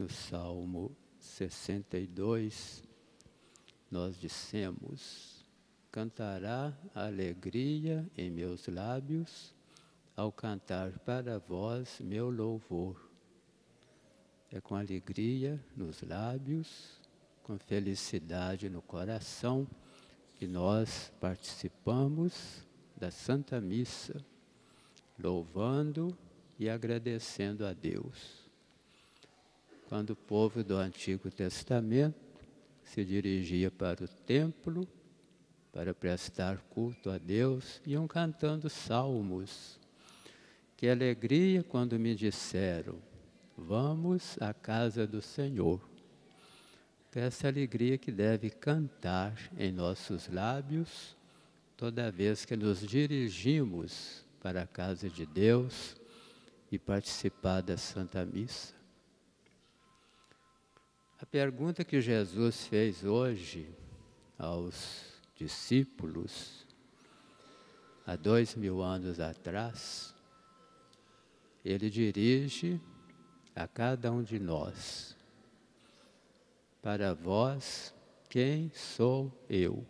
no Salmo 62, nós dissemos: Cantará alegria em meus lábios, ao cantar para vós meu louvor. É com alegria nos lábios, com felicidade no coração, que nós participamos da Santa Missa, louvando e agradecendo a Deus. Quando o povo do Antigo Testamento se dirigia para o templo para prestar culto a Deus, iam cantando salmos. Que alegria quando me disseram: Vamos à casa do Senhor. Essa alegria que deve cantar em nossos lábios toda vez que nos dirigimos para a casa de Deus e participar da Santa Missa. A pergunta que Jesus fez hoje aos discípulos, há dois mil anos atrás, ele dirige a cada um de nós. Para vós, quem sou eu?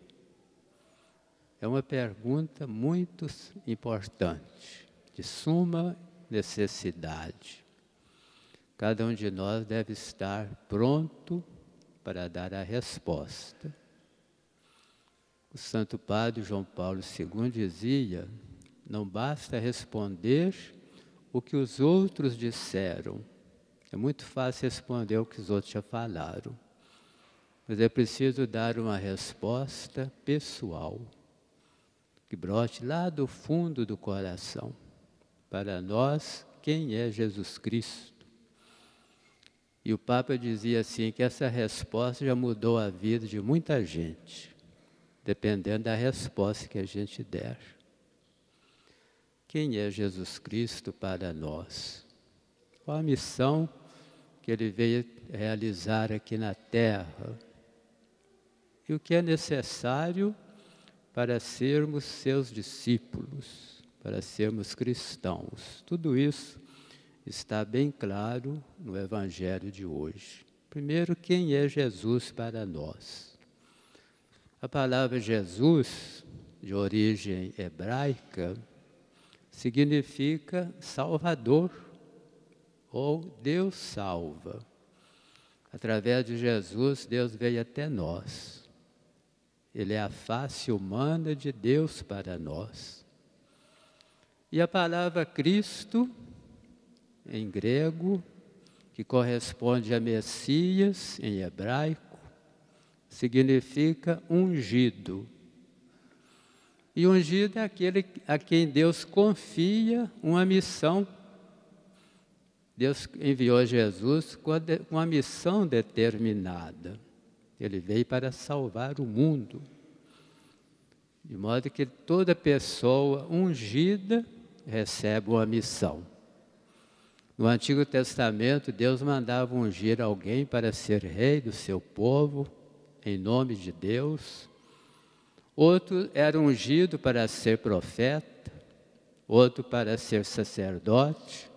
É uma pergunta muito importante, de suma necessidade. Cada um de nós deve estar pronto para dar a resposta. O Santo Padre João Paulo II dizia: não basta responder o que os outros disseram. É muito fácil responder o que os outros já falaram. Mas é preciso dar uma resposta pessoal que brote lá do fundo do coração. Para nós, quem é Jesus Cristo? E o Papa dizia assim que essa resposta já mudou a vida de muita gente, dependendo da resposta que a gente der. Quem é Jesus Cristo para nós? Qual a missão que ele veio realizar aqui na terra? E o que é necessário para sermos seus discípulos, para sermos cristãos. Tudo isso está bem claro no Evangelho de hoje. Primeiro, quem é Jesus para nós? A palavra Jesus, de origem hebraica, significa Salvador ou Deus salva. Através de Jesus, Deus veio até nós. Ele é a face humana de Deus para nós. E a palavra Cristo, em grego, que corresponde a Messias, em hebraico, significa ungido. E ungido é aquele a quem Deus confia uma missão. Deus enviou Jesus com uma missão determinada. Ele veio para salvar o mundo. De modo que toda pessoa ungida recebe uma missão. No Antigo Testamento, Deus mandava ungir alguém para ser rei do seu povo, em nome de Deus. Outro era ungido para ser profeta, outro para ser sacerdote.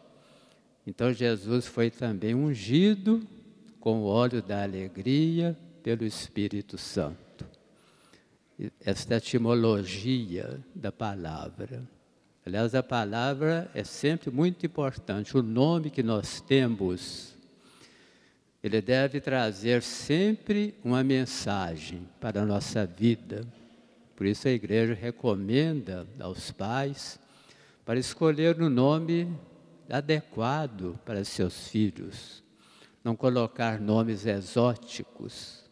Então Jesus foi também ungido com o óleo da alegria, pelo Espírito Santo. Esta etimologia da palavra. Aliás, a palavra é sempre muito importante. O nome que nós temos, ele deve trazer sempre uma mensagem para a nossa vida. Por isso a igreja recomenda aos pais para escolher o um nome adequado para seus filhos. Não colocar nomes exóticos,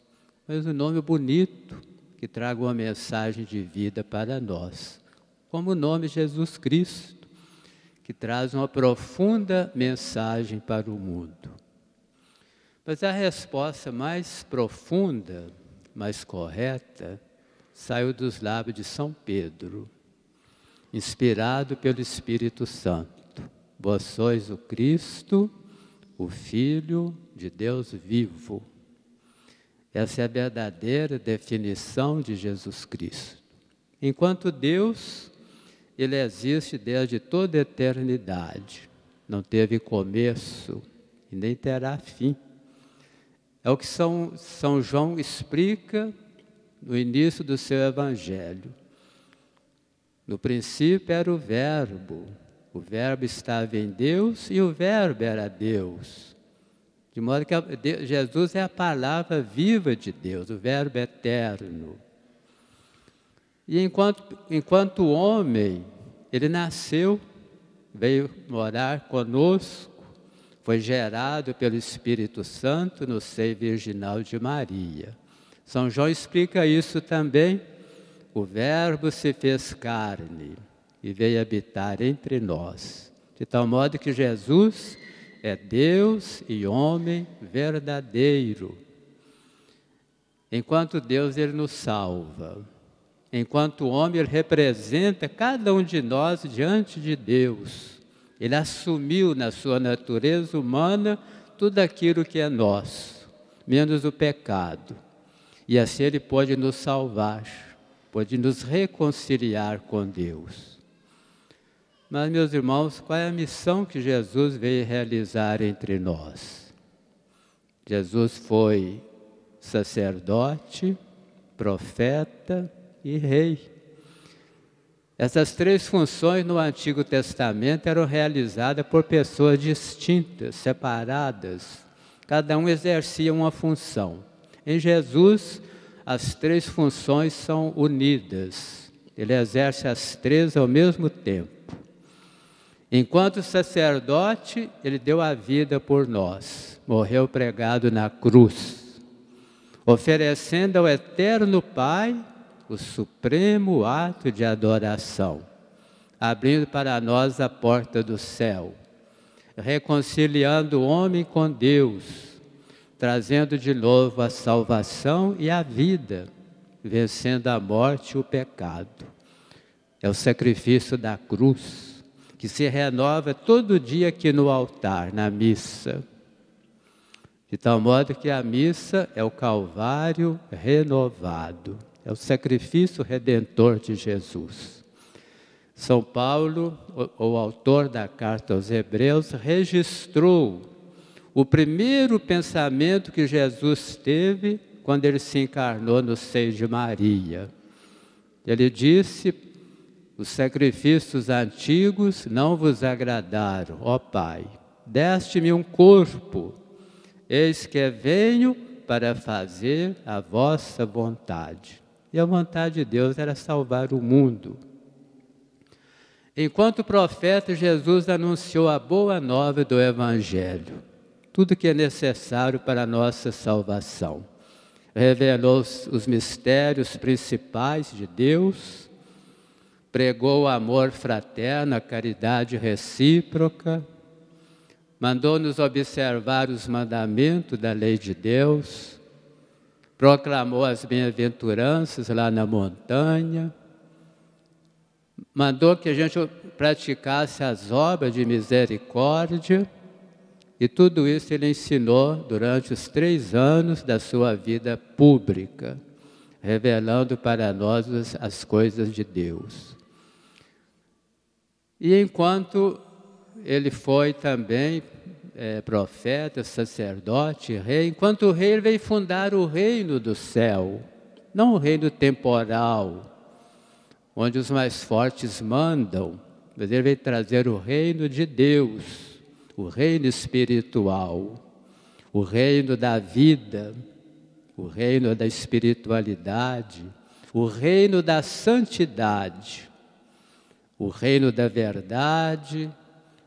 mas um nome bonito que traga uma mensagem de vida para nós, como o nome Jesus Cristo, que traz uma profunda mensagem para o mundo. Mas a resposta mais profunda, mais correta, saiu dos lábios de São Pedro, inspirado pelo Espírito Santo. Vós sois o Cristo, o Filho de Deus vivo. Essa é a verdadeira definição de Jesus Cristo. Enquanto Deus, Ele existe desde toda a eternidade, não teve começo e nem terá fim. É o que São, São João explica no início do seu Evangelho. No princípio era o Verbo, o Verbo estava em Deus e o Verbo era Deus. De modo que Jesus é a palavra viva de Deus, o Verbo eterno. E enquanto, enquanto homem, ele nasceu, veio morar conosco, foi gerado pelo Espírito Santo no seio virginal de Maria. São João explica isso também. O Verbo se fez carne e veio habitar entre nós, de tal modo que Jesus é Deus e homem verdadeiro. Enquanto Deus ele nos salva, enquanto homem ele representa cada um de nós diante de Deus. Ele assumiu na sua natureza humana tudo aquilo que é nosso, menos o pecado. E assim ele pode nos salvar, pode nos reconciliar com Deus. Mas, meus irmãos, qual é a missão que Jesus veio realizar entre nós? Jesus foi sacerdote, profeta e rei. Essas três funções no Antigo Testamento eram realizadas por pessoas distintas, separadas. Cada um exercia uma função. Em Jesus, as três funções são unidas. Ele exerce as três ao mesmo tempo. Enquanto sacerdote, ele deu a vida por nós, morreu pregado na cruz, oferecendo ao eterno Pai o supremo ato de adoração, abrindo para nós a porta do céu, reconciliando o homem com Deus, trazendo de novo a salvação e a vida, vencendo a morte e o pecado. É o sacrifício da cruz que se renova todo dia aqui no altar, na missa. De tal modo que a missa é o Calvário renovado, é o sacrifício redentor de Jesus. São Paulo, o, o autor da carta aos Hebreus, registrou o primeiro pensamento que Jesus teve quando ele se encarnou no seio de Maria. Ele disse os sacrifícios antigos não vos agradaram, ó Pai. Deste-me um corpo, eis que venho para fazer a vossa vontade. E a vontade de Deus era salvar o mundo. Enquanto profeta, Jesus anunciou a boa nova do Evangelho, tudo que é necessário para a nossa salvação. Revelou os mistérios principais de Deus, pregou o amor fraterno, a caridade recíproca, mandou-nos observar os mandamentos da lei de Deus, proclamou as bem-aventuranças lá na montanha, mandou que a gente praticasse as obras de misericórdia, e tudo isso ele ensinou durante os três anos da sua vida pública, revelando para nós as coisas de Deus. E enquanto ele foi também é, profeta, sacerdote, rei, enquanto rei ele veio fundar o reino do céu, não o reino temporal, onde os mais fortes mandam, mas ele veio trazer o reino de Deus, o reino espiritual, o reino da vida, o reino da espiritualidade, o reino da santidade o reino da verdade,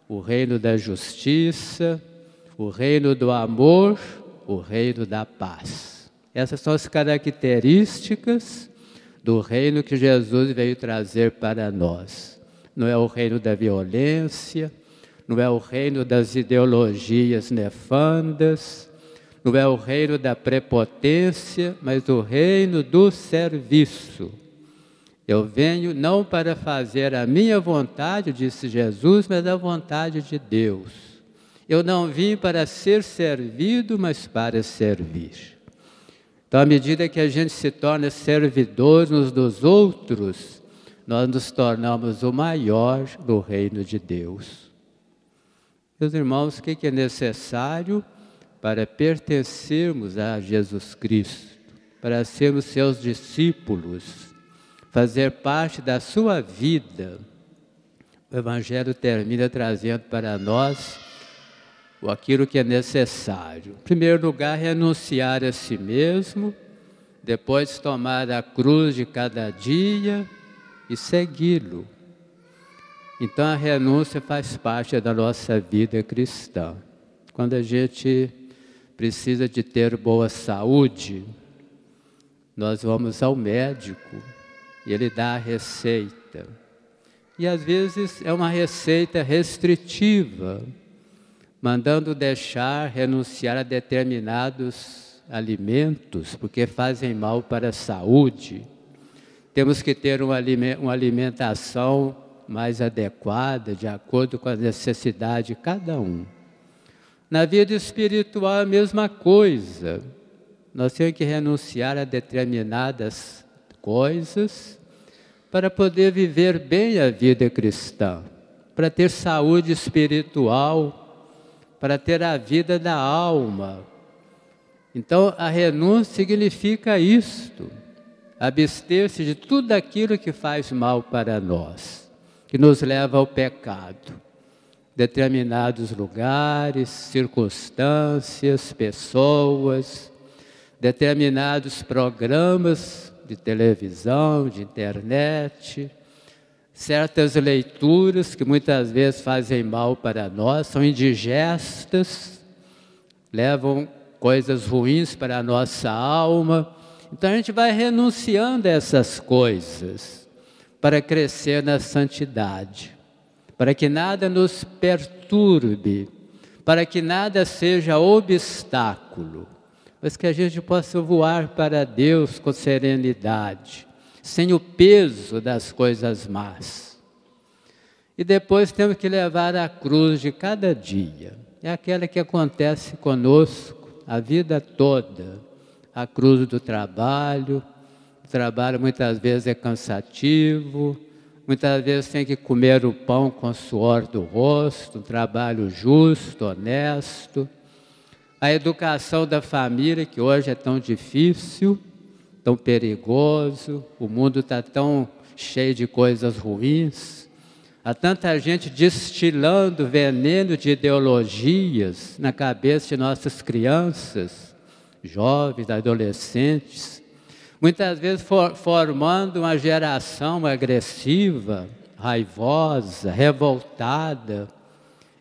o reino da justiça, o reino do amor, o reino da paz. Essas são as características do reino que Jesus veio trazer para nós. Não é o reino da violência, não é o reino das ideologias nefandas, não é o reino da prepotência, mas o reino do serviço eu venho não para fazer a minha vontade, disse Jesus, mas a vontade de Deus. Eu não vim para ser servido, mas para servir. Então, à medida que a gente se torna servidores uns dos outros, nós nos tornamos o maior do reino de Deus. Meus irmãos, o que é necessário para pertencermos a Jesus Cristo, para sermos seus discípulos, fazer parte da sua vida. O Evangelho termina trazendo para nós aquilo que é necessário. Em primeiro lugar, renunciar a si mesmo, depois tomar a cruz de cada dia e segui-lo. Então a renúncia faz parte da nossa vida cristã. Quando a gente precisa de ter boa saúde, nós vamos ao médico e ele dá a receita. E às vezes é uma receita restritiva, mandando deixar, renunciar a determinados alimentos, porque fazem mal para a saúde. Temos que ter uma alimentação mais adequada, de acordo com a necessidade de cada um. Na vida espiritual, a mesma coisa. Nós temos que renunciar a determinadas coisas para poder viver bem a vida cristã, para ter saúde espiritual, para ter a vida da alma. Então, a renúncia significa isto: abster-se de tudo aquilo que faz mal para nós, que nos leva ao pecado determinados lugares, circunstâncias, pessoas, determinados programas de televisão, de internet, certas leituras que muitas vezes fazem mal para nós, são indigestas, levam coisas ruins para a nossa alma. Então a gente vai renunciando a essas coisas para crescer na santidade para que nada nos perturbe, para que nada seja obstáculo, mas que a gente possa voar para Deus com serenidade, sem o peso das coisas más. E depois temos que levar a cruz de cada dia, é aquela que acontece conosco a vida toda, a cruz do trabalho. O trabalho muitas vezes é cansativo, Muitas vezes tem que comer o pão com o suor do rosto, um trabalho justo, honesto. A educação da família, que hoje é tão difícil, tão perigoso, o mundo está tão cheio de coisas ruins. Há tanta gente destilando veneno de ideologias na cabeça de nossas crianças, jovens, adolescentes. Muitas vezes for, formando uma geração agressiva, raivosa, revoltada,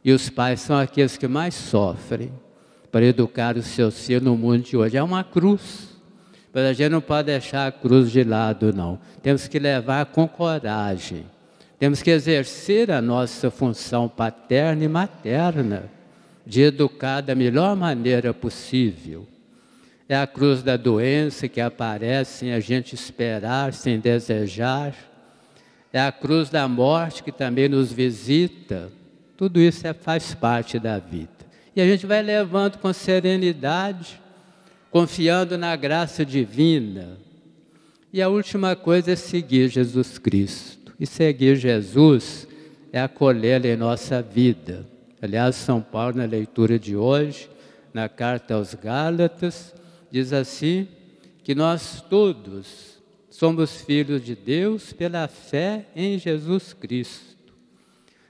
e os pais são aqueles que mais sofrem para educar os seus filhos no mundo de hoje. É uma cruz. Mas a gente não pode deixar a cruz de lado, não. Temos que levar com coragem. Temos que exercer a nossa função paterna e materna de educar da melhor maneira possível é a cruz da doença que aparece sem a gente esperar, sem desejar. É a cruz da morte que também nos visita. Tudo isso é, faz parte da vida. E a gente vai levando com serenidade, confiando na graça divina. E a última coisa é seguir Jesus Cristo. E seguir Jesus é acolhê-lo em nossa vida. Aliás, São Paulo, na leitura de hoje, na carta aos Gálatas, diz assim: que nós todos somos filhos de Deus pela fé em Jesus Cristo.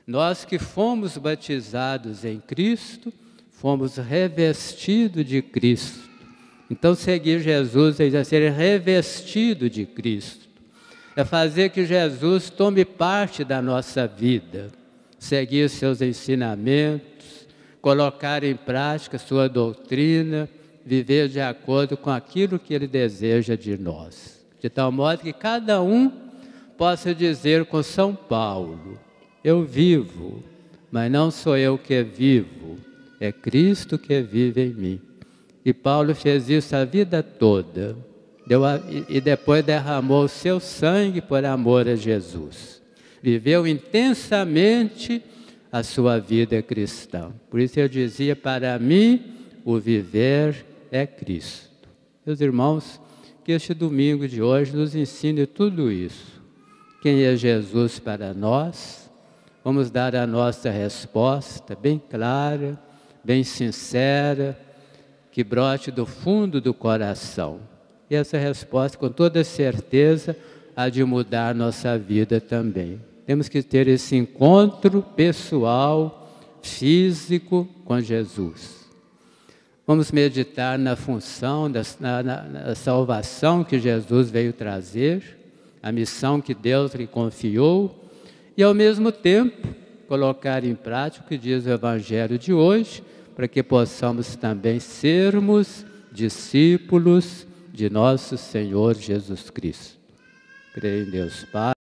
Nós que fomos batizados em Cristo, fomos revestidos de Cristo. Então, seguir Jesus é ser revestido de Cristo, é fazer que Jesus tome parte da nossa vida, seguir seus ensinamentos, colocar em prática sua doutrina, viver de acordo com aquilo que Ele deseja de nós. De tal modo que cada um possa dizer com São Paulo: Eu vivo, mas não sou eu que vivo, é Cristo que vive em mim. E Paulo fez isso a vida toda. A, e, e depois derramou o seu sangue por amor a Jesus. Viveu intensamente a sua vida cristã. Por isso eu dizia: para mim, o viver é Cristo. Meus irmãos, que este domingo de hoje nos ensine tudo isso. Quem é Jesus para nós? Vamos dar a nossa resposta bem clara, bem sincera, que brote do fundo do coração. E essa resposta, com toda certeza, há de mudar nossa vida também. Temos que ter esse encontro pessoal, físico com Jesus. Vamos meditar na função, da, na, na salvação que Jesus veio trazer, a missão que Deus lhe confiou, e ao mesmo tempo colocar em prática o que diz o Evangelho de hoje, para que possamos também sermos discípulos de nosso Senhor Jesus Cristo. Creio em Deus Pai.